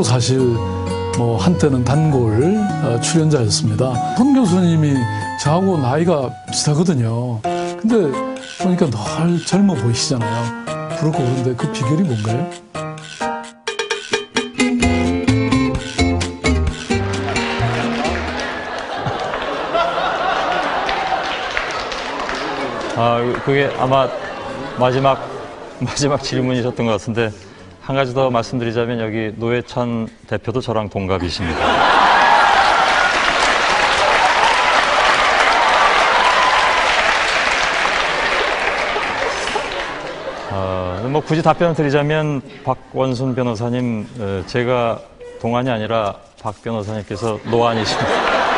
저도 사실 뭐 한때는 단골 어, 출연자였습니다. 손 교수님이 저하고 나이가 비슷하거든요. 근데 보니까 늘 젊어 보이시잖아요. 부럽고 그런데 그 비결이 뭔가요? 아, 그게 아마 마지막, 마지막 질문이셨던 것 같은데, 한 가지 더 말씀드리자면 여기 노회찬 대표도 저랑 동갑이십니다. 어, 뭐 굳이 답변을 드리자면 박원순 변호사님, 어, 제가 동안이 아니라 박 변호사님께서 노안이십니다.